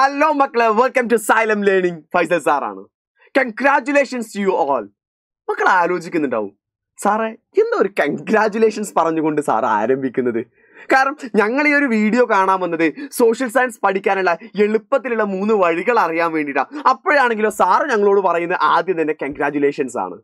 Hello മക്കളെ. Welcome to Xylem learning Faisal സാറാണ്. Congratulations you all മക്കൾ ആലോചിക്കുന്നുണ്ടാവും. സാറേ എന്താ ഒരു കൺഗ്രാറ്റുലേഷൻസ് പറഞ്ഞുകൊണ്ട് സാർ ആരംഭിക്കുന്നത്? കാരണം ഞങ്ങൾ ഈ ഒരു വീഡിയോ കാണാൻ വന്നത് സോഷ്യൽ സയൻസ് പഠിക്കാനുള്ള എളുപ്പത്തിലുള്ള മൂന്ന് വഴികൾ അറിയാൻ വേണ്ടിയിട്ടാണ് അപ്പോഴാണെങ്കിലോ സാറ് ഞങ്ങളോട് പറയുന്നത് ആദ്യം തന്നെ കൺഗ്രാറ്റുലേഷൻസ് ആണ്.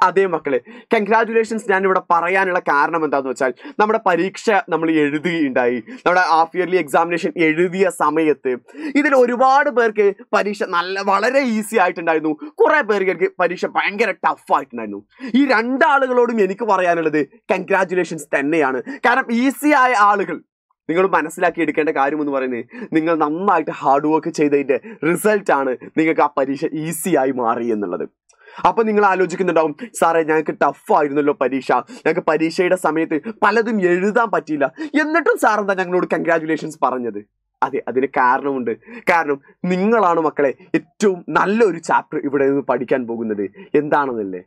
അതേ മക്കളെ കൺഗ്രാറ്റുലേഷൻസ് ഞാൻ ഇവിടെ പറയാനുള്ള കാരണം എന്താണെന്ന് വെച്ചാൽ നമ്മുടെ പരീക്ഷ നമ്മൾ എഴുതിയുണ്ടായി. നമ്മുടെ ഹാഫ് ഇയർലി എക്സാമിനേഷൻ എഴുതിയ സമയത്ത് ഇതിൽ ഒരുപാട് പേർക്ക് പരീക്ഷ നല്ല വളരെ ഈസി ആയിട്ടുണ്ടായിരുന്നു. കുറേ പേർക്ക് പരീക്ഷ ഭയങ്കര ടഫ് ആയിട്ടുണ്ടായിരുന്നു. ഈ രണ്ടാളുകളോടും എനിക്ക് പറയാനുള്ളത് കൺഗ്രാറ്റുലേഷൻസ് തന്നെയാണ്. കാരണം ഈസി ആയ ആളുകൾ നിങ്ങൾ മനസ്സിലാക്കി എടുക്കേണ്ട കാര്യം എന്ന് പറയുന്നത് നിങ്ങൾ നന്നായിട്ട് ഹാർഡ് വർക്ക് ചെയ്തതിന്റെ റിസൾട്ടാണ് നിങ്ങൾക്ക് ആ പരീക്ഷ ഈസിയായി മാറി എന്നുള്ളത്. അപ്പൊ നിങ്ങൾ ആലോചിക്കുന്നുണ്ടാവും സാറേ ഞങ്ങൾക്ക് ടഫായിരുന്നല്ലോ പരീക്ഷ. ഞങ്ങൾക്ക് പരീക്ഷയുടെ സമയത്ത് പലതും എഴുതാൻ പറ്റിയില്ല. എന്നിട്ടും സാർ ഞങ്ങളോട് കൺഗ്രാറ്റുലേഷൻസ് പറഞ്ഞത്? അതെ അതിന് കാരണമുണ്ട്. കാരണം നിങ്ങളാണ് മക്കളെ ഏറ്റവും നല്ലൊരു ചാപ്റ്റർ ഇവിടെ നിന്ന് പഠിക്കാൻ പോകുന്നത്. എന്താണെന്നല്ലേ?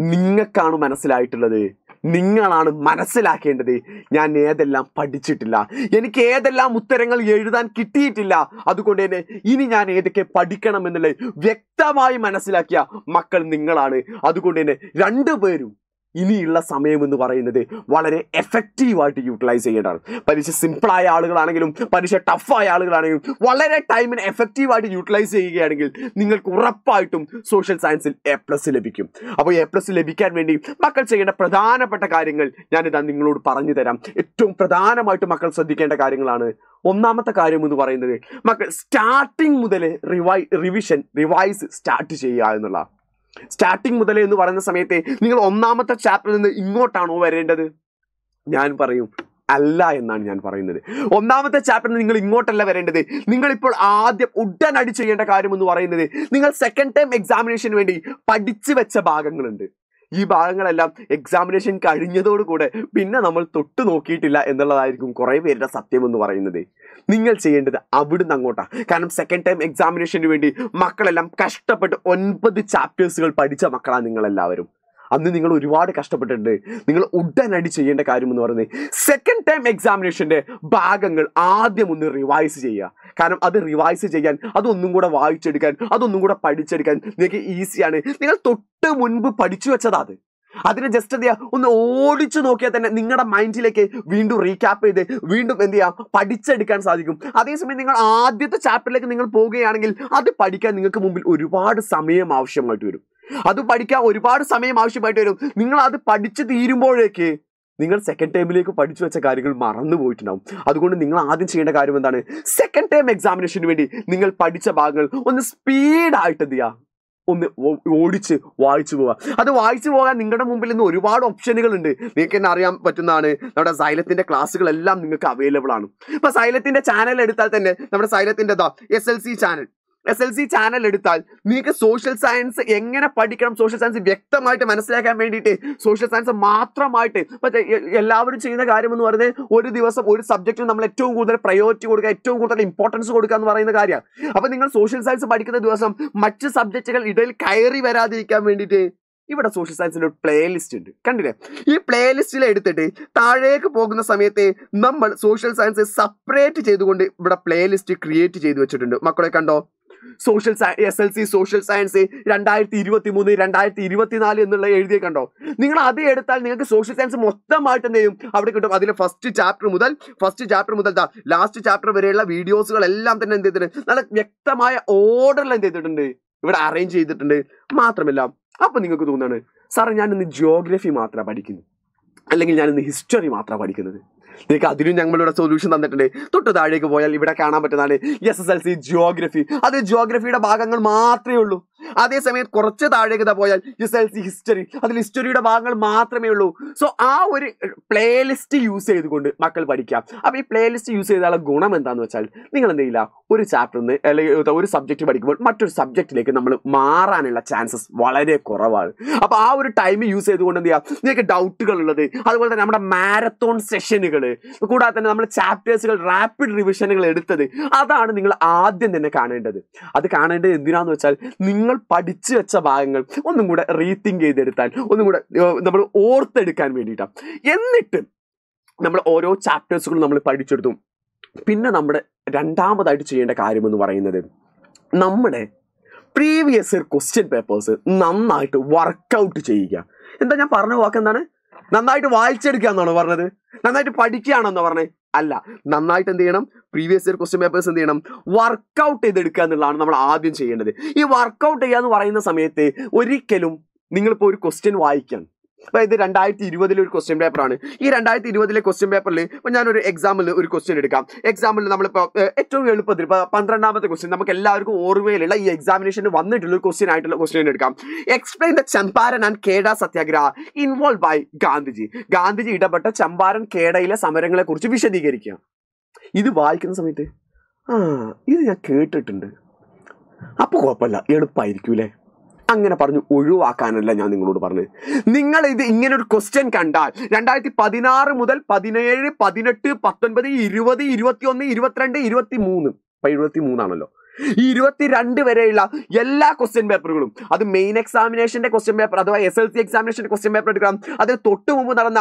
നിങ്ങൾക്കാണ് മനസ്സിലായിട്ടുള്ളത്. നിങ്ങളാണ് മനസ്സിലാക്കേണ്ടത്. ഞാൻ ഏതെല്ലാം പഠിച്ചിട്ടില്ല. എനിക്ക് ഏതെല്ലാം ഉത്തരങ്ങൾ എഴുതാൻ കിട്ടിയിട്ടില്ല. അതുകൊണ്ട് തന്നെ ഇനി ഞാൻ ഏതൊക്കെ പഠിക്കണം എന്നുള്ളത് വ്യക്തമായി മനസ്സിലാക്കിയ മക്കൾ നിങ്ങളാണ്. അതുകൊണ്ട് തന്നെ രണ്ടുപേരും ഇനിയുള്ള സമയം എന്ന് പറയുന്നത് വളരെ എഫക്റ്റീവായിട്ട് യൂട്ടിലൈസ് ചെയ്യേണ്ടതാണ്. പരീക്ഷ സിമ്പിളായ ആളുകളാണെങ്കിലും പരീക്ഷ ടഫായ ആളുകളാണെങ്കിലും വളരെ ടൈമിന് എഫക്റ്റീവായിട്ട് യൂട്ടിലൈസ് ചെയ്യുകയാണെങ്കിൽ നിങ്ങൾക്ക് ഉറപ്പായിട്ടും സോഷ്യൽ സയൻസിൽ എ പ്ലസ് ലഭിക്കും. അപ്പോൾ എ പ്ലസ് ലഭിക്കാൻ വേണ്ടി മക്കൾ ചെയ്യേണ്ട പ്രധാനപ്പെട്ട കാര്യങ്ങൾ ഞാനിതാ നിങ്ങളോട് പറഞ്ഞു തരാം. ഏറ്റവും പ്രധാനമായിട്ട് മക്കൾ ശ്രദ്ധിക്കേണ്ട കാര്യങ്ങളാണ് ഒന്നാമത്തെ കാര്യം എന്ന് പറയുന്നത് മക്കൾ സ്റ്റാർട്ടിങ് മുതൽ റിവൈ റിവിഷൻ റിവൈസ് സ്റ്റാർട്ട് ചെയ്യുക എന്നുള്ള സ്റ്റാർട്ടിങ് മുതൽ എന്ന് പറയുന്ന സമയത്തെ നിങ്ങൾ ഒന്നാമത്തെ ചാപ്റ്ററിൽ നിന്ന് ഇങ്ങോട്ടാണോ വരേണ്ടത്? ഞാൻ പറയും അല്ല എന്നാണ് ഞാൻ പറയുന്നത്. ഒന്നാമത്തെ ചാപ്റ്ററിൽ നിങ്ങൾ ഇങ്ങോട്ടല്ല വരേണ്ടത്. നിങ്ങൾ ഇപ്പോൾ ആദ്യം ഉടനടി ചെയ്യേണ്ട കാര്യം എന്ന് പറയുന്നത് നിങ്ങൾ സെക്കൻഡ് ടൈം എക്സാമിനേഷന് വേണ്ടി പഠിച്ചു വെച്ച ഭാഗങ്ങളുണ്ട്. ഈ ഭാഗങ്ങളെല്ലാം എക്സാമിനേഷൻ കഴിഞ്ഞതോടുകൂടെ പിന്നെ നമ്മൾ തൊട്ട് നോക്കിയിട്ടില്ല എന്നുള്ളതായിരിക്കും കുറേ പേരുടെ സത്യം എന്ന് പറയുന്നത്. നിങ്ങൾ ചെയ്യേണ്ടത് അവിടുന്ന് അങ്ങോട്ടാണ് കാരണം സെക്കൻഡ് ടൈം എക്സാമിനേഷന് വേണ്ടി മക്കളെല്ലാം കഷ്ടപ്പെട്ട് ഒൻപത് ചാപ്റ്റേഴ്സുകൾ പഠിച്ച മക്കളാണ് നിങ്ങളെല്ലാവരും. അന്ന് നിങ്ങൾ ഒരുപാട് കഷ്ടപ്പെട്ടിട്ടുണ്ട്. നിങ്ങൾ ഉടനടി ചെയ്യേണ്ട കാര്യം എന്ന് പറയുന്നത് സെക്കൻഡ് ടൈം എക്സാമിനേഷന്റെ ഭാഗങ്ങൾ ആദ്യം ഒന്ന് റിവൈസ് ചെയ്യുക. കാരണം അത് റിവൈസ് ചെയ്യാൻ അതൊന്നും കൂടെ വായിച്ചെടുക്കാൻ അതൊന്നും കൂടെ പഠിച്ചെടുക്കാൻ നിങ്ങൾക്ക് ഈസിയാണ് നിങ്ങൾ തൊട്ട് മുൻപ് പഠിച്ചു വെച്ചതാ അത്. അതിനെ ജസ്റ്റ് എന്ത് ചെയ്യുക? ഒന്ന് ഓടിച്ചു നോക്കിയാൽ തന്നെ നിങ്ങളുടെ മൈൻഡിലേക്ക് വീണ്ടും റീക്യാപ്പ് ചെയ്ത് വീണ്ടും എന്ത് ചെയ്യാം പഠിച്ചെടുക്കാൻ സാധിക്കും. അതേസമയം നിങ്ങൾ ആദ്യത്തെ ചാപ്റ്ററിലേക്ക് നിങ്ങൾ പോവുകയാണെങ്കിൽ അത് പഠിക്കാൻ നിങ്ങൾക്ക് മുമ്പിൽ ഒരുപാട് സമയം ആവശ്യമായിട്ട് വരും. അത് പഠിക്കാൻ ഒരുപാട് സമയം ആവശ്യമായിട്ട് വരും. നിങ്ങൾ അത് പഠിച്ചു തീരുമ്പോഴേക്ക് നിങ്ങൾ സെക്കൻഡ് ടൈമിലേക്ക് പഠിച്ചു വെച്ച കാര്യങ്ങൾ മറന്നു പോയിട്ടുണ്ടാവും. അതുകൊണ്ട് നിങ്ങൾ ആദ്യം ചെയ്യേണ്ട കാര്യം എന്താണ്? സെക്കൻഡ് ടേം എക്സാമിനേഷന് വേണ്ടി നിങ്ങൾ പഠിച്ച ഭാഗങ്ങൾ ഒന്ന് സ്പീഡായിട്ട് എന്ത് ചെയ്യുക? ഒന്ന് ഓടിച്ച് വായിച്ചു പോവുക. അത് വായിച്ചു പോകാൻ നിങ്ങളുടെ മുമ്പിൽ ഇന്ന് ഒരുപാട് ഓപ്ഷനുകൾ ഉണ്ട്. നിങ്ങൾക്ക് തന്നെ അറിയാൻ പറ്റുന്നതാണ് നമ്മുടെ സൈലത്തിന്റെ ക്ലാസ്സുകളെല്ലാം നിങ്ങൾക്ക് അവൈലബിൾ ആണ്. ഇപ്പൊ സൈലത്തിന്റെ ചാനൽ എടുത്താൽ തന്നെ നമ്മുടെ സൈലത്തിന്റെ S L C channel S L C channel എടുത്താൽ നിങ്ങൾക്ക് സോഷ്യൽ സയൻസ് എങ്ങനെ പഠിക്കണം സോഷ്യൽ സയൻസ് വ്യക്തമായിട്ട് മനസ്സിലാക്കാൻ വേണ്ടിയിട്ട് സോഷ്യൽ സയൻസ് മാത്രമായിട്ട് എല്ലാവരും ചെയ്യുന്ന കാര്യം എന്ന് പറയുന്നത് ഒരു ദിവസം ഒരു സബ്ജക്റ്റിന് നമ്മൾ ഏറ്റവും കൂടുതൽ പ്രയോറിറ്റി കൊടുക്കുക ഏറ്റവും കൂടുതൽ ഇമ്പോർട്ടൻസ് കൊടുക്കുക എന്ന് പറയുന്ന കാര്യമാണ്. അപ്പൊ നിങ്ങൾ സോഷ്യൽ സയൻസ് പഠിക്കുന്ന ദിവസം മറ്റ് സബ്ജക്റ്റുകൾ ഇടയിൽ കയറി വരാതിരിക്കാൻ വേണ്ടിയിട്ട് ഇവിടെ സോഷ്യൽ സയൻസിന്റെ ഒരു പ്ലേലിസ്റ്റ് ഉണ്ട്. കണ്ടില്ലേ? ഈ പ്ലേലിസ്റ്റിൽ എടുത്തിട്ട് താഴേക്ക് പോകുന്ന സമയത്ത് നമ്മൾ സോഷ്യൽ സയൻസ് സെപ്പറേറ്റ് ചെയ്തുകൊണ്ട് ഇവിടെ പ്ലേലിസ്റ്റ് ക്രിയേറ്റ് ചെയ്ത് വെച്ചിട്ടുണ്ട്. മക്കളെ കണ്ടോ? Social S L C social science രണ്ടായിരത്തി ഇരുപത്തി മൂന്ന് രണ്ടായിരത്തി ഇരുപത്തിനാല് എന്നുള്ള എഴുതിയ കണ്ടോ? നിങ്ങൾ അത് എടുത്താൽ നിങ്ങൾക്ക് സോഷ്യൽ സയൻസ് മൊത്തമായിട്ട് എന്ത് ചെയ്യും? അവിടെ കിട്ടും. അതിലെ ഫസ്റ്റ് ചാപ്റ്റർ മുതൽ ഫസ്റ്റ് ചാപ്റ്റർ മുതൽ ലാസ്റ്റ് ചാപ്റ്റർ വരെയുള്ള വീഡിയോസുകളെല്ലാം തന്നെ എന്ത് ചെയ്തിട്ടുണ്ട്? നല്ല വ്യക്തമായ ഓർഡറിൽ എന്ത് ചെയ്തിട്ടുണ്ട്? ഇവിടെ അറേഞ്ച് ചെയ്തിട്ടുണ്ട്. മാത്രമല്ല അപ്പൊ നിങ്ങൾക്ക് തോന്നുകയാണ് സാറേ ഞാനിന്ന് ജിയോഗ്രഫി മാത്രമാണ് പഠിക്കുന്നത്. അല്ലെങ്കിൽ ഞാനിന്ന് ഹിസ്റ്ററി മാത്രമാണ് പഠിക്കുന്നത്. നിങ്ങൾക്ക് അതിനും ഞങ്ങളിവിടെ സൊല്യൂഷൻ തന്നിട്ടുണ്ട്. തൊട്ട് താഴേക്ക് പോയാൽ ഇവിടെ കാണാൻ പറ്റുന്നതാണ് S S L C geography അത് ജിയോഗ്രഫിയുടെ ഭാഗങ്ങൾ മാത്രമേ ഉള്ളൂ. അതേസമയം കുറച്ച് താഴേക്ക് ദാ പോയാൽ എസ് എൽ സി ഹിസ്റ്ററി അതിൽ ഹിസ്റ്ററിയുടെ ഭാഗങ്ങൾ മാത്രമേ ഉള്ളൂ. സോ ആ ഒരു പ്ലേലിസ്റ്റ് യൂസ് ചെയ്തുകൊണ്ട് മക്കൾ പഠിക്കാം. അപ്പോൾ ഈ പ്ലേലിസ്റ്റ് യൂസ് ചെയ്താലുള്ള ഗുണം എന്താണെന്ന് വെച്ചാൽ നിങ്ങൾ എന്ത് ചെയ്യില്ല ഒരു ചാപ്റ്ററിൽ നിന്ന് അല്ലെങ്കിൽ ഒരു സബ്ജക്റ്റ് പഠിക്കുമ്പോൾ മറ്റൊരു സബ്ജക്റ്റിലേക്ക് നമ്മൾ മാറാനുള്ള ചാൻസസ് വളരെ കുറവാണ്. അപ്പോൾ ആ ഒരു ടൈം യൂസ് ചെയ്തുകൊണ്ട് എന്ത് ചെയ്യാം നിങ്ങൾക്ക് ഡൗട്ടുകൾ ഉള്ളത് അതുപോലെ തന്നെ നമ്മുടെ മാരത്തോൺ സെഷനുകൾ കൂടാതെ തന്നെ നമ്മൾ ചാപ്റ്റേഴ്സുകൾ റാപ്പിഡ് റിവിഷനുകൾ എടുത്തത് അതാണ് നിങ്ങൾ ആദ്യം തന്നെ കാണേണ്ടത്. അത് കാണേണ്ടത് എന്തിനാന്ന് വെച്ചാൽ നിങ്ങൾ പഠിച്ചു വെച്ച ഭാഗങ്ങൾ ഒന്നും കൂടെ റീതിങ്ക് ചെയ്തെടുത്താൽ ഒന്നും കൂടെ നമ്മൾ ഓർത്തെടുക്കാൻ വേണ്ടിയിട്ടാണ് എന്നിട്ട് നമ്മൾ ഓരോ ചാപ്റ്റേഴ്സുകളും നമ്മൾ പഠിച്ചെടുത്തു. പിന്നെ നമ്മുടെ രണ്ടാമതായിട്ട് ചെയ്യേണ്ട കാര്യം എന്ന് പറയുന്നത് നമ്മുടെ പ്രീവിയസ് ഇയർ ക്വസ്റ്റ്യൻ പേപ്പേഴ്സ് നന്നായിട്ട് വർക്കൗട്ട് ചെയ്യുക. എന്താ ഞാൻ പറഞ്ഞ വാക്ക് എന്താണ്? നന്നായിട്ട് വായിച്ചെടുക്കുക എന്നാണോ പറഞ്ഞത്? നന്നായിട്ട് പഠിക്കുകയാണെന്നോ പറഞ്ഞത്? അല്ല നന്നായിട്ട് എന്ത് ചെയ്യണം? പ്രീവിയസ് ഇയർ ക്വസ്റ്റ്യൻ പേപ്പേഴ്സ് എന്ത് ചെയ്യണം? വർക്കൗട്ട് ചെയ്തെടുക്കുക എന്നുള്ളതാണ് നമ്മൾ ആദ്യം ചെയ്യേണ്ടത്. ഈ വർക്കൗട്ട് ചെയ്യുക എന്ന് പറയുന്ന സമയത്ത് ഒരിക്കലും നിങ്ങളിപ്പോൾ ഒരു ക്വസ്റ്റ്യൻ വായിക്കാൻ അതായത് രണ്ടായിരത്തി ഇരുപതിലെ ഒരു ക്വസ്റ്റ്യൻ പേപ്പറാണ് ഈ രണ്ടായിരത്തി ഇരുപതിലെ ക്വസ്റ്റ്യൻ പേപ്പറിൽ ഇപ്പം ഞാനൊരു എക്സാമ്പിൾ ഒരു ക്വസ്റ്റ്യൻ എടുക്കാം. എക്സാമ്പിൾ നമ്മളിപ്പോൾ ഏറ്റവും എളുപ്പത്തിൽ ഇപ്പോൾ പന്ത്രണ്ടാമത്തെ ക്വസ്റ്റ്യൻ നമുക്ക് എല്ലാവർക്കും ഓർമ്മയിലുള്ള ഈ എക്സാമിനേഷന് വന്നിട്ടുള്ള ഒരു ക്വസ്റ്റ്യൻ ആയിട്ടുള്ള ക്വസ്റ്റ്യൻ എടുക്കാം. Explain the Champaran and Kheda Satyagraha involve by Gandhiji Gandhiji ഇടപെട്ട ചമ്പാരൻ കേഡയിലെ സമരങ്ങളെക്കുറിച്ച് വിശദീകരിക്കുക. ഇത് വായിക്കുന്ന സമയത്ത് ആ ഇത് ഞാൻ കേട്ടിട്ടുണ്ട്. അപ്പോൾ കുഴപ്പമില്ല എളുപ്പമായിരിക്കും അല്ലേ അങ്ങനെ പറഞ്ഞു ഒഴിവാക്കാനല്ല ഞാൻ നിങ്ങളോട് പറഞ്ഞത്. നിങ്ങൾ ഇത് ഇങ്ങനെ ഒരു ക്വസ്റ്റ്യൻ കണ്ടാൽ രണ്ടായിരത്തി പതിനാറ് മുതൽ പതിനേഴ് പതിനെട്ട് പത്തൊൻപത് ഇരുപത് ഇരുപത്തി ഒന്ന് ഇരുപത്തിരണ്ട് ഇരുപത്തി മൂന്ന് ഇപ്പം എഴുപത്തി മൂന്നാണല്ലോ ഇരുപത്തിരണ്ട് വരെയുള്ള എല്ലാ ക്വസ്റ്റ്യൻ പേപ്പറുകളും അത് മെയിൻ എക്സാമിനേഷന്റെ ക്വസ്റ്റ്യൻ പേപ്പർ അഥവാ എസ് എൽ സി എക്സാമിനേഷന്റെ ക്വസ്റ്റ്യൻ പേപ്പർ എടുക്കാം അതിന് തൊട്ട് മുമ്പ് നടന്ന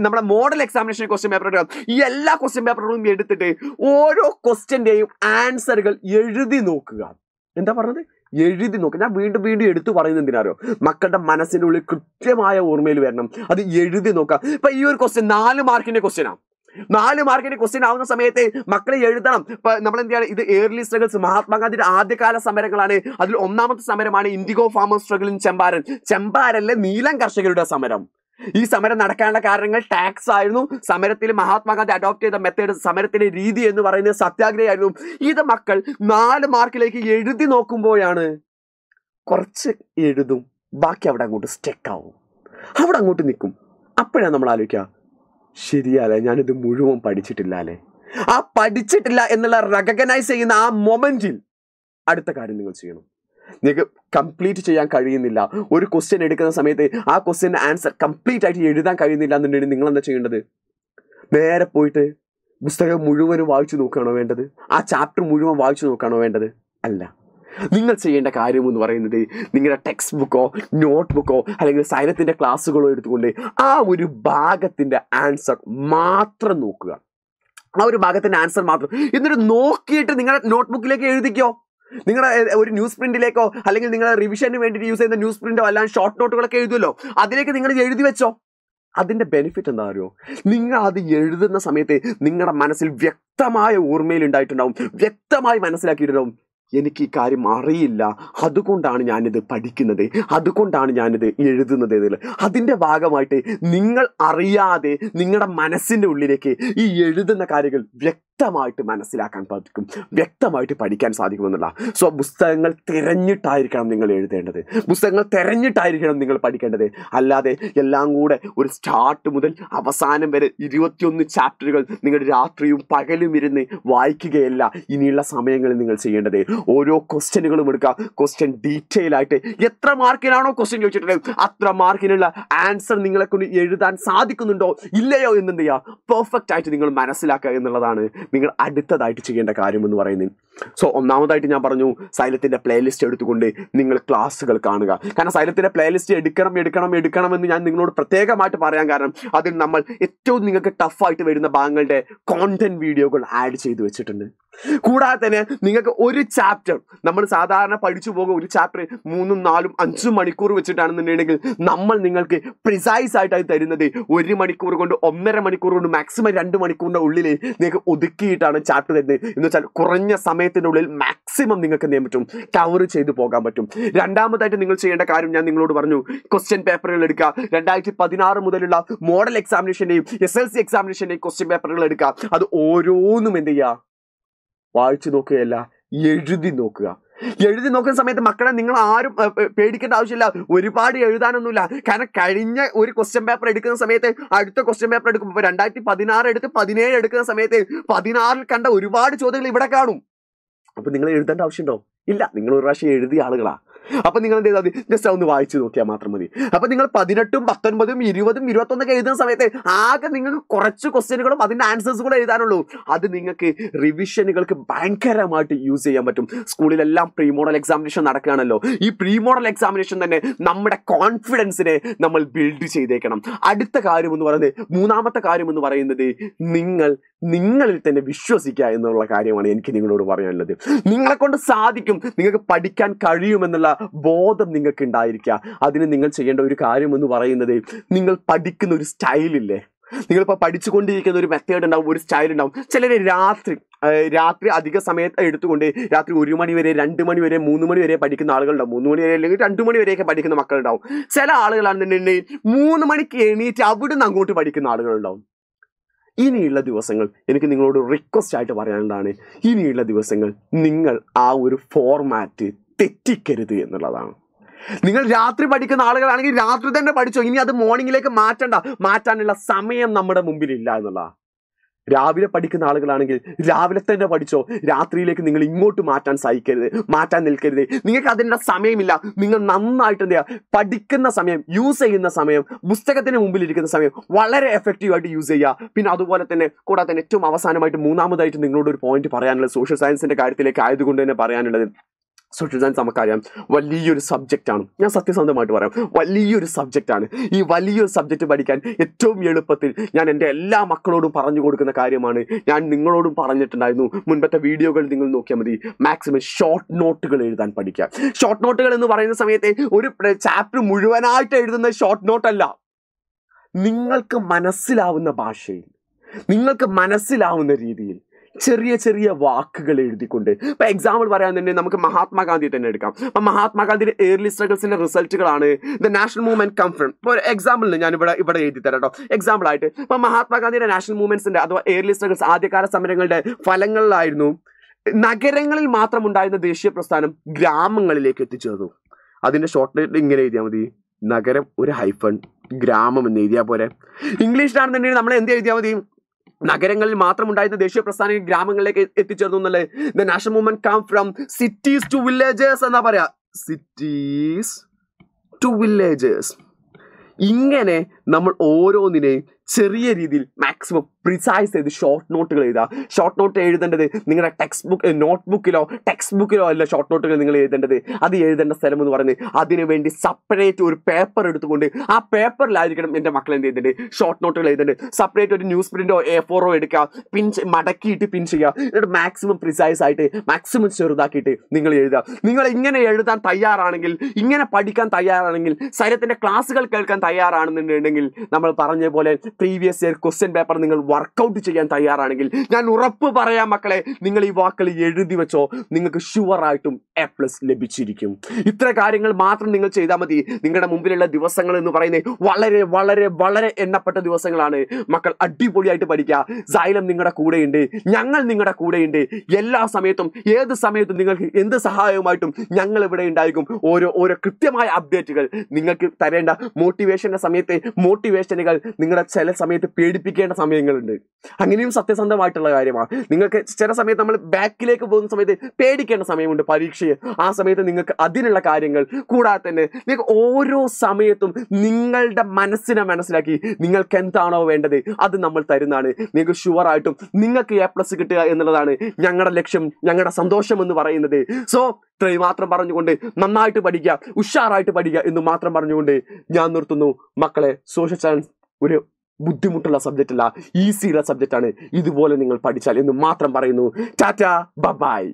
നമ്മുടെ മോഡൽ എക്സാമിനേഷൻ ക്വസ്റ്റ്യൻ പേപ്പർ എടുക്കാം ഈ എല്ലാ ക്വസ്റ്റ്യൻ പേപ്പറുകളും എടുത്തിട്ട് ഓരോ ക്വസ്റ്റ്യന്റെയും ആൻസറുകൾ എഴുതി നോക്കുക. എന്താ പറഞ്ഞത്? എഴുതി നോക്കുക. ഞാൻ വീണ്ടും വീണ്ടും എടുത്തു പറയുന്നത് എന്തിനാരോ മക്കളുടെ മനസ്സിന്റെ ഉള്ളിൽ കൃത്യമായ ഓർമ്മയിൽ വരണം. അത് എഴുതി നോക്കുക. ഇപ്പൊ ഈ ഒരു ക്വസ്റ്റ്യൻ നാല് മാർക്കിന്റെ ക്വസ്റ്റ്യനാണ് നാല് മാർക്കിന്റെ ക്വസ്റ്റ്യൻ ആവുന്ന സമയത്ത് മക്കളെ എഴുതണം. നമ്മൾ എന്ത് ചെയ്യണം ഇത് ഏർലി സ്ട്രഗിൾസ് മഹാത്മാഗാന്ധിയുടെ ആദ്യകാല സമരങ്ങളാണ്. അതിൽ ഒന്നാമത്തെ സമരമാണ് indigo farmers struggle in Champaran ചെമ്പാരനിലെ നീലം കർഷകരുടെ സമരം. ഈ സമരം നടക്കാനുള്ള കാരണങ്ങൾ ടാക്സ് ആയിരുന്നു. സമരത്തിൽ മഹാത്മാഗാന്ധി അഡോപ്റ്റ് ചെയ്ത മെത്തേഡ് സമരത്തിന്റെ രീതി എന്ന് പറയുന്നത് സത്യാഗ്രഹമായിരുന്നു. ഇത് മക്കൾ നാല് മാർക്കിലേക്ക് എഴുതി നോക്കുമ്പോഴാണ് കുറച്ച് എഴുതും. ബാക്കി അവിടെ അങ്ങോട്ട് സ്റ്റെക്കാവും അവിടെ അങ്ങോട്ട് നിൽക്കും. അപ്പോഴാണ് നമ്മൾ ആലോചിക്കുക ശരിയല്ലേ ഞാനിത് മുഴുവൻ പഠിച്ചിട്ടില്ല അല്ലേ ആ പഠിച്ചിട്ടില്ല എന്നുള്ള റെക്കഗ്നൈസ് ചെയ്യുന്ന ആ മൊമെന്റിൽ അടുത്ത കാര്യം നിങ്ങൾ ചെയ്യണം. നിങ്ങൾക്ക് കംപ്ലീറ്റ് ചെയ്യാൻ കഴിയുന്നില്ല. ഒരു ക്വസ്റ്റ്യൻ എടുക്കുന്ന സമയത്ത് ആ ക്വസ്റ്റ്യന്റെ ആൻസർ കംപ്ലീറ്റ് ആയിട്ട് എഴുതാൻ കഴിയുന്നില്ല എന്നുണ്ടെങ്കിൽ നിങ്ങൾ എന്താ ചെയ്യേണ്ടത്? നേരെ പോയിട്ട് പുസ്തകം മുഴുവനും വായിച്ചു നോക്കുകയാണോ വേണ്ടത്? ആ ചാപ്റ്റർ മുഴുവൻ വായിച്ചു നോക്കുകയാണോ വേണ്ടത്? അല്ല. നിങ്ങൾ ചെയ്യേണ്ട കാര്യം എന്ന് പറയുന്നത് നിങ്ങളുടെ ടെക്സ്റ്റ് ബുക്കോ നോട്ട് ബുക്കോ അല്ലെങ്കിൽ സൈനത്തിന്റെ ക്ലാസ്സുകളോ എടുത്തുകൊണ്ട് ആ ഒരു ഭാഗത്തിന്റെ ആൻസർ മാത്രം നോക്കുക. ആ ഒരു ഭാഗത്തിന്റെ ആൻസർ മാത്രം. എന്നിട്ട് നോക്കിയിട്ട് നിങ്ങളുടെ നോട്ട്ബുക്കിലേക്ക് എഴുതിക്കോ. നിങ്ങളുടെ ഒരു ന്യൂസ് പ്രിന്റിലേക്കോ അല്ലെങ്കിൽ നിങ്ങളുടെ റിവിഷന് വേണ്ടിയിട്ട് യൂസ് ചെയ്യുന്ന ന്യൂസ് പ്രിന്റോ അല്ലാണ്ട് ഷോർട്ട് നോട്ടുകളൊക്കെ എഴുതുമല്ലോ അതിലേക്ക് നിങ്ങൾ എഴുതി വെച്ചോ. അതിന്റെ ബെനിഫിറ്റ് എന്താ അറിയോ? നിങ്ങൾ അത് എഴുതുന്ന സമയത്ത് നിങ്ങളുടെ മനസ്സിൽ വ്യക്തമായ ഓർമ്മയിൽ ഉണ്ടായിട്ടുണ്ടാവും. വ്യക്തമായി മനസ്സിലാക്കിയിട്ടുണ്ടാവും. എനിക്ക് ഈ കാര്യം അറിയില്ല. അതുകൊണ്ടാണ് ഞാനിത് പഠിക്കുന്നത്. അതുകൊണ്ടാണ് ഞാനിത് എഴുതുന്നത് ഇതിൽ. അതിന്റെ ഭാഗമായിട്ട് നിങ്ങൾ അറിയാതെ നിങ്ങളുടെ മനസ്സിന്റെ ഉള്ളിലേക്ക് ഈ എഴുതുന്ന കാര്യങ്ങൾ വ്യക്തമായിട്ട് മനസ്സിലാക്കാൻ സാധിക്കും വ്യക്തമായിട്ട് പഠിക്കാൻ സാധിക്കുമെന്നുള്ള സോ പുസ്തകങ്ങൾ തിരഞ്ഞിട്ടായിരിക്കണം നിങ്ങൾ എഴുതേണ്ടത്. പുസ്തകങ്ങൾ തിരഞ്ഞിട്ടായിരിക്കണം നിങ്ങൾ പഠിക്കേണ്ടത്. അല്ലാതെ എല്ലാം കൂടെ ഒരു സ്റ്റാർട്ട് മുതൽ അവസാനം വരെ ഇരുപത്തിയൊന്ന് ചാപ്റ്ററുകൾ നിങ്ങൾ രാത്രിയും പകലും ഇരുന്ന് വായിക്കുകയല്ല ഇനിയുള്ള സമയങ്ങളിൽ നിങ്ങൾ ചെയ്യേണ്ടത്. ഓരോ ക്വസ്റ്റ്യനുകളും എടുക്കുക. ക്വസ്റ്റ്യൻ ഡീറ്റെയിൽ ആയിട്ട് എത്ര മാർക്കിനാണോ ക്വസ്റ്റ്യൻ ചോദിച്ചിട്ടുള്ളത്. അത്ര മാർക്കിനുള്ള ആൻസർ നിങ്ങളെ കൊണ്ട് എഴുതാൻ സാധിക്കുന്നുണ്ടോ? ഇല്ലയോ എന്നെന്ത് ചെയ്യുക പെർഫെക്റ്റ് ആയിട്ട് നിങ്ങൾ മനസ്സിലാക്കുക എന്നുള്ളതാണ് നിങ്ങൾ അടുത്തതായിട്ട് ചെയ്യേണ്ട കാര്യം എന്ന് പറയുന്നത് സോ ഒന്നാമതായിട്ട് ഞാൻ പറഞ്ഞു സൈലത്തിന്റെ പ്ലേലിസ്റ്റ് എടുത്തുകൊണ്ട് നിങ്ങൾ ക്ലാസ്സുകൾ കാണുക. കാരണം സൈലത്തിന്റെ പ്ലേലിസ്റ്റ് എടുക്കണം എടുക്കണം എടുക്കണം എന്ന് ഞാൻ നിങ്ങളോട് പ്രത്യേകമായിട്ട് പറയാൻ കാരണം അതിൽ നമ്മൾ ഏറ്റവും നിങ്ങൾക്ക് ടഫായിട്ട് വരുന്ന ഭാഗങ്ങളുടെ കോണ്ടന്റ് വീഡിയോകൾ ആഡ് ചെയ്തു വെച്ചിട്ടുണ്ട്. കൂടാതെ തന്നെ നിങ്ങൾക്ക് ഒരു ചാപ്റ്റർ നമ്മൾ സാധാരണ പഠിച്ചു പോകുക ഒരു ചാപ്റ്റർ മൂന്നും നാലും അഞ്ചും മണിക്കൂർ വെച്ചിട്ടാണെന്നുണ്ടെങ്കിൽ നമ്മൾ നിങ്ങൾക്ക് പ്രിസൈസ് ആയിട്ടായി തരുന്നത്. ഒരു മണിക്കൂർ കൊണ്ട് ഒന്നര മണിക്കൂർ കൊണ്ട് മാക്സിമം രണ്ട് മണിക്കൂറിന്റെ ഉള്ളിൽ നിങ്ങൾക്ക് ഒതുക്കിയിട്ടാണ് ചാപ്റ്റർ തരുന്നത്. എന്ന് വെച്ചാൽ കുറഞ്ഞ സമയത്തിന്റെ ഉള്ളിൽ മാക്സിമം നിങ്ങൾക്ക് എന്ത് പറ്റും? കവർ ചെയ്തു പോകാൻ പറ്റും. രണ്ടാമതായിട്ട് നിങ്ങൾ ചെയ്യേണ്ട കാര്യം ഞാൻ നിങ്ങളോട് പറഞ്ഞു. ക്വസ്റ്റ്യൻ പേപ്പറുകൾ എടുക്കുക. രണ്ടായിരത്തി പതിനാറ് മുതലുള്ള മോഡൽ എക്സാമിനേഷന്റെയും എസ് എൽ സി എക്സാമിനേഷന്റെയും ക്വസ്റ്റ്യൻ പേപ്പറുകൾ എടുക്കുക. അത് ഓരോന്നും എന്ത് ചെയ്യുക? വായിച്ചു നോക്കുകയല്ല എഴുതി നോക്കുക. എഴുതി നോക്കുന്ന സമയത്ത് മക്കളെ നിങ്ങൾ ആരും പേടിക്കേണ്ട ആവശ്യമില്ല. ഒരുപാട് എഴുതാനൊന്നുമില്ല. കാരണം കഴിഞ്ഞ ഒരു ക്വസ്റ്റ്യൻ പേപ്പർ എടുക്കുന്ന സമയത്ത് അടുത്ത ക്വസ്റ്റ്യൻ പേപ്പർ എടുക്കുമ്പോൾ രണ്ടായിരത്തി പതിനാറ് എടുത്ത് പതിനേഴ് എടുക്കുന്ന സമയത്ത് പതിനാറിൽ കണ്ട ഒരുപാട് ചോദ്യങ്ങൾ ഇവിടെ കാണും. അപ്പൊ നിങ്ങൾ എഴുതേണ്ട ആവശ്യമുണ്ടോ ഇല്ല. നിങ്ങൾ ഒരു പ്രാവശ്യം എഴുതിയ ആളുകളാ. അപ്പൊ നിങ്ങൾ എന്ത് ചെയ്താൽ മതി? ജസ്റ്റ് ഒന്ന് വായിച്ചു നോക്കിയാൽ മാത്രം മതി. അപ്പൊ നിങ്ങൾ പതിനെട്ടും പത്തൊൻപതും ഇരുപതും ഇരുപത്തൊന്നൊക്കെ എഴുതുന്ന സമയത്ത് ആകെ നിങ്ങൾക്ക് കുറച്ച് ക്വസ്റ്റ്യനുകളും അതിന്റെ ആൻസേഴ്സ് കൂടെ എഴുതാനുള്ളൂ. അത് നിങ്ങൾക്ക് റിവിഷനുകൾക്ക് ഭയങ്കരമായിട്ട് യൂസ് ചെയ്യാൻ പറ്റും. സ്കൂളിലെല്ലാം പ്രീ മോഡൽ എക്സാമിനേഷൻ നടക്കുകയാണല്ലോ. ഈ പ്രീ മോഡൽ എക്സാമിനേഷൻ തന്നെ നമ്മുടെ കോൺഫിഡൻസിനെ നമ്മൾ ബിൽഡ് ചെയ്തേക്കണം. അടുത്ത കാര്യം എന്ന് പറയുന്നത് മൂന്നാമത്തെ കാര്യം എന്ന് പറയുന്നത് നിങ്ങൾ നിങ്ങളിൽ തന്നെ വിശ്വസിക്കുക എന്നുള്ള കാര്യമാണ് എനിക്ക് നിങ്ങളോട് പറയാനുള്ളത്. നിങ്ങളെ കൊണ്ട് സാധിക്കും നിങ്ങൾക്ക് പഠിക്കാൻ കഴിയുമെന്നുള്ള ബോധം നിങ്ങൾക്ക് ഉണ്ടായിരിക്കുക അതിന് നിങ്ങൾ ചെയ്യേണ്ട ഒരു കാര്യം എന്ന് പറയുന്നത് നിങ്ങൾ പഠിക്കുന്ന ഒരു സ്റ്റൈലില്ലേ? നിങ്ങളിപ്പോൾ പഠിച്ചുകൊണ്ടിരിക്കുന്ന ഒരു മെത്തേഡ് ഉണ്ടാവും ഒരു സ്റ്റൈൽ ഉണ്ടാവും. ചിലർ രാത്രി രാത്രി അധിക സമയത്ത് എടുത്തുകൊണ്ട് രാത്രി ഒരു മണി വരെ രണ്ട് മണി വരെ മൂന്ന് മണി വരെ പഠിക്കുന്ന ആളുകളുണ്ടാവും. മൂന്ന് മണി വരെ അല്ലെങ്കിൽ രണ്ട് മണി വരെയൊക്കെ പഠിക്കുന്ന മക്കളുണ്ടാവും. ചില ആളുകളാണെന്നുണ്ടെങ്കിൽ മൂന്ന് മണിക്ക് എണീറ്റ് അവിടുന്ന് അങ്ങോട്ട് പഠിക്കുന്ന ആളുകളുണ്ടാവും. ഇനിയുള്ള ദിവസങ്ങൾ എനിക്ക് നിങ്ങളോട് റിക്വസ്റ്റ് ആയിട്ട് പറയാനുള്ളതാണ് ഇനിയുള്ള ദിവസങ്ങൾ നിങ്ങൾ ആ ഒരു ഫോർമാറ്റ് തെറ്റിക്കരുത് എന്നുള്ളതാണ്. നിങ്ങൾ രാത്രി പഠിക്കുന്ന ആളുകളാണെങ്കിൽ രാത്രി തന്നെ പഠിച്ചോ. ഇനി അത് മോർണിംഗിലേക്ക് മാറ്റണ്ട. മാറ്റാനുള്ള സമയം നമ്മുടെ മുമ്പിലില്ല എന്നുള്ളതാണ്. രാവിലെ പഠിക്കുന്ന ആളുകളാണെങ്കിൽ രാവിലെ തന്നെ പഠിച്ചോ. രാത്രിയിലേക്ക് നിങ്ങൾ ഇങ്ങോട്ട് മാറ്റാൻ സഹിക്കരുത്. മാറ്റാൻ നിൽക്കരുത്. നിങ്ങൾക്ക് അതിന്റെ സമയമില്ല. നിങ്ങൾ നന്നായിട്ട് എന്താ പഠിക്കുന്ന സമയം യൂസ് ചെയ്യുന്ന സമയം പുസ്തകത്തിന് മുമ്പിൽ ഇരിക്കുന്ന സമയം വളരെ എഫക്റ്റീവായിട്ട് യൂസ് ചെയ്യുക. പിന്നെ അതുപോലെ തന്നെ കൂടാതെ ഏറ്റവും അവസാനമായിട്ട് മൂന്നാമതായിട്ട് നിങ്ങളോട് ഒരു പോയിന്റ് പറയാനുള്ളത് സോഷ്യൽ സയൻസിന്റെ കാര്യത്തിലേക്ക് ആയതുകൊണ്ട് തന്നെ പറയാനുള്ളത്. സയൻസ് നമുക്കറിയാം വലിയൊരു സബ്ജക്റ്റാണ് ഞാൻ സത്യസന്ധമായിട്ട് പറയാം. വലിയൊരു സബ്ജക്റ്റാണ് ഈ വലിയൊരു സബ്ജക്റ്റ് പഠിക്കാൻ ഏറ്റവും എളുപ്പത്തിൽ ഞാൻ എന്റെ എല്ലാ മക്കളോടും പറഞ്ഞു കൊടുക്കുന്ന കാര്യമാണ്. ഞാൻ നിങ്ങളോടും പറഞ്ഞിട്ടുണ്ടായിരുന്നു. മുൻപത്തെ വീഡിയോകൾ നിങ്ങൾ നോക്കിയാൽ മതി. മാക്സിമം ഷോർട്ട് നോട്ടുകൾ എഴുതാൻ പഠിക്കുക. ഷോർട്ട് നോട്ടുകൾ എന്ന് പറയുന്ന സമയത്തെ ഒരു ചാപ്റ്റർ മുഴുവനായിട്ട് എഴുതുന്ന ഷോർട്ട് നോട്ടല്ല നിങ്ങൾക്ക് മനസ്സിലാവുന്ന ഭാഷയിൽ നിങ്ങൾക്ക് മനസ്സിലാവുന്ന രീതിയിൽ ചെറിയ ചെറിയ വാക്കുകൾ എഴുതിക്കൊണ്ട്. ഇപ്പൊ എക്സാമ്പിൾ പറയാൻ പറയാന്നുണ്ടെങ്കിൽ നമുക്ക് മഹാത്മാഗാന്ധി തന്നെ എടുക്കാം. അപ്പൊ മഹാത്മാഗാന്ധിയുടെ ഏർലി സ്ട്രഗിൾസിന്റെ റിസൾട്ടുകളാണ് ദ നാഷണൽ മൂവ്മെന്റ് കൺഫറൻസ് ഇപ്പോൾ എക്സാമ്പിളിന് ഞാൻ ഇവിടെ ഇവിടെ എഴുതി തരാം കേട്ടോ എക്സാമ്പിൾ ആയിട്ട് ഇപ്പൊ മഹാത്മാഗാന്ധിയുടെ നാഷണൽ മൂവ്മെന്റ്സിന്റെ അഥവാ ഏർലി സ്ട്രഗിൾസ് ആദ്യകാല സമരങ്ങളുടെ ഫലങ്ങളിലായിരുന്നു നഗരങ്ങളിൽ മാത്രം ഉണ്ടായിരുന്ന ദേശീയ പ്രസ്ഥാനം ഗ്രാമങ്ങളിലേക്ക് എത്തിച്ചേർന്നു. അതിന്റെ ഷോർട്ട് ഇങ്ങനെ എഴുതിയാൽ മതി. നഗരം ഒരു ഹൈഫൺ ഗ്രാമം എന്ന് എഴുതിയാൽ പോരെ. ഇംഗ്ലീഷിലാണെന്നുണ്ടെങ്കിൽ നമ്മൾ എന്ത് എഴുതിയാൽ മതി? നഗരങ്ങളിൽ മാത്രം ഉണ്ടായിരുന്ന ദേശീയ പ്രസ്ഥാനം ഗ്രാമങ്ങളിലേക്ക് എത്തിച്ചേർന്നു എന്നല്ലേ the national movement come from cities to villagers എന്നാ പറയാ. സിറ്റീസ് ടു വില്ലേജേഴ്സ് ഇങ്ങനെ നമ്മൾ ഓരോന്നിനെയും ചെറിയ രീതിയിൽ മാക്സിമം പ്രിസൈസ് ചെയ്ത് ഷോർട്ട് നോട്ടുകൾ എഴുതുക. ഷോർട്ട് നോട്ട് എഴുതേണ്ടത് നിങ്ങളുടെ ടെക്സ്റ്റ് ബുക്ക് നോട്ട് ബുക്കിലോ ടെക്സ്റ്റ് ബുക്കിലോ അല്ല ഷോർട്ട് നോട്ടുകൾ നിങ്ങൾ എഴുതേണ്ടത്. അത് എഴുതേണ്ട സ്ഥലം എന്ന് പറയുന്നത് അതിനു വേണ്ടി സെപ്പറേറ്റ് ഒരു പേപ്പർ എടുത്തുകൊണ്ട് ആ പേപ്പറിലായിരിക്കണം എന്റെ മക്കൾ എന്ത് ചെയ്തിട്ട് ഷോർട്ട് നോട്ടുകൾ എഴുതേണ്ടത്. സെപ്പറേറ്റ് ഒരു ന്യൂസ് പ്രിന്റോ എ ഫോറോ എടുക്കുക. പിൻ മടക്കിയിട്ട് പിൻ ചെയ്യുക. എന്നിട്ട് മാക്സിമം പ്രിസൈസ് ആയിട്ട് മാക്സിമം ചെറുതാക്കിയിട്ട് നിങ്ങൾ എഴുതുക. നിങ്ങൾ ഇങ്ങനെ എഴുതാൻ തയ്യാറാണെങ്കിൽ ഇങ്ങനെ പഠിക്കാൻ തയ്യാറാണെങ്കിൽ ശരീരത്തിന്റെ ക്ലാസ്സുകൾ കേൾക്കാൻ തയ്യാറാണെന്നുണ്ടെങ്കിൽ നമ്മൾ പറഞ്ഞ പോലെ പ്രീവിയസ് ഇയർ ക്വസ്റ്റ്യൻ പേപ്പർ നിങ്ങൾ വർക്കൗട്ട് ചെയ്യാൻ തയ്യാറാണെങ്കിൽ ഞാൻ ഉറപ്പ് പറയാം മക്കളെ നിങ്ങൾ ഈ വാക്കുകൾ എഴുതി വെച്ചോ നിങ്ങൾക്ക് ഷുവറായിട്ടും എ പ്ലസ് ലഭിച്ചിരിക്കും. ഇത്ര കാര്യങ്ങൾ മാത്രം നിങ്ങൾ ചെയ്താൽ മതി. നിങ്ങളുടെ മുമ്പിലുള്ള ദിവസങ്ങൾ എന്ന് പറയുന്നത് വളരെ വളരെ വളരെ എണ്ണപ്പെട്ട ദിവസങ്ങളാണ്. മക്കൾ അടിപൊളിയായിട്ട് പഠിക്കുക. സൈലം നിങ്ങളുടെ കൂടെയുണ്ട്. ഞങ്ങൾ നിങ്ങളുടെ കൂടെയുണ്ട്. എല്ലാ സമയത്തും ഏത് സമയത്തും നിങ്ങൾക്ക് എന്ത് സഹായവുമായിട്ടും ഞങ്ങൾ ഇവിടെ ഉണ്ടായിരിക്കും. ഓരോ ഓരോ കൃത്യമായ അപ്ഡേറ്റുകൾ നിങ്ങൾക്ക് തരേണ്ട മോട്ടിവേഷന്റെ സമയത്തെ മോട്ടിവേഷനുകൾ നിങ്ങളുടെ ചില സമയത്ത് പേടിപ്പിക്കേണ്ട സമയങ്ങളുണ്ട്. അങ്ങനെയും സത്യസന്ധമായിട്ടുള്ള കാര്യമാണ്. നിങ്ങൾക്ക് ചില സമയത്ത് നമ്മൾ ബാക്കിലേക്ക് പോകുന്ന സമയത്ത് പേടിക്കേണ്ട സമയമുണ്ട് പരീക്ഷയെ. ആ സമയത്ത് നിങ്ങൾക്ക് അതിനുള്ള കാര്യങ്ങൾ കൂടാതെ തന്നെ നിങ്ങൾക്ക് ഓരോ സമയത്തും നിങ്ങളുടെ മനസ്സിനെ മനസ്സിലാക്കി നിങ്ങൾക്ക് എന്താണോ വേണ്ടത് അത് നമ്മൾ തരുന്നതാണ്. നിങ്ങൾക്ക് ഷുവർ ആയിട്ടും നിങ്ങൾക്ക് എ പ്ലസ് കിട്ടുക എന്നുള്ളതാണ് ഞങ്ങളുടെ ലക്ഷ്യം ഞങ്ങളുടെ സന്തോഷം എന്ന് പറയുന്നത്. സോ ഇത്രയും മാത്രം പറഞ്ഞുകൊണ്ട് നന്നായിട്ട് പഠിക്കുക ഉഷാറായിട്ട് പഠിക്കുക എന്ന് മാത്രം പറഞ്ഞുകൊണ്ട് ഞാൻ നിർത്തുന്നു. മക്കളെ സോഷ്യൽ സയൻസ് ഒരു ബുദ്ധിമുട്ടുള്ള സബ്ജക്റ്റ് അല്ല ഈസിയുള്ള സബ്ജക്റ്റാണ് ഇതുപോലെ നിങ്ങൾ പഠിച്ചാൽ എന്ന് മാത്രം പറയുന്നു. ടാറ്റ ബബായ്